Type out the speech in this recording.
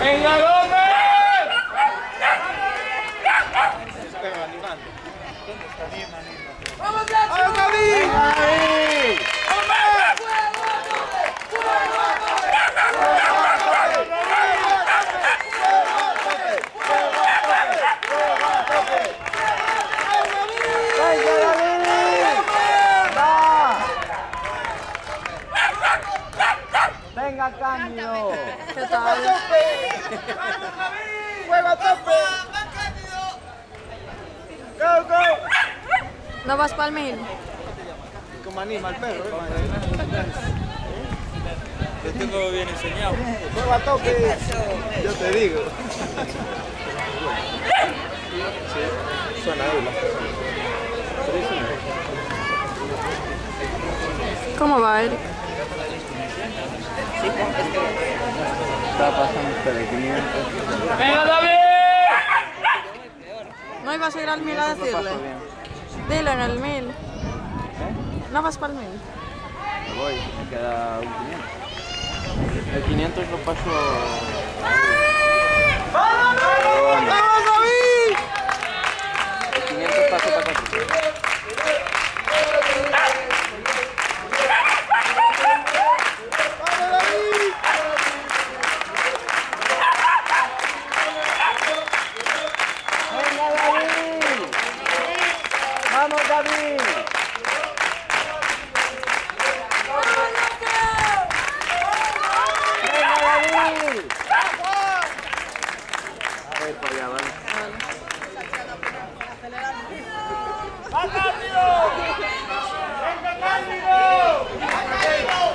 ¡Venga, Gómez! ¡Vamos, David! Venga, Cándido. ¿Qué tal? ¡Fuego a tope! ¡Go, go! ¿No vas para el mil? Como anima el perro, ¿eh? Yo tengo bien enseñado. ¡Fuego a tope! Yo te digo. Sí, suena ahí ¿Cómo va, Eric? Está pasando usted de 500. ¡Venga, David! ¿No ibas a ir al mil a decirle? Dile en el mil. ¿No vas para el mil? Me voy, me queda un 500. El 500 lo paso. vale. ¡Venga, Cándido! ¡Venga, Cándido!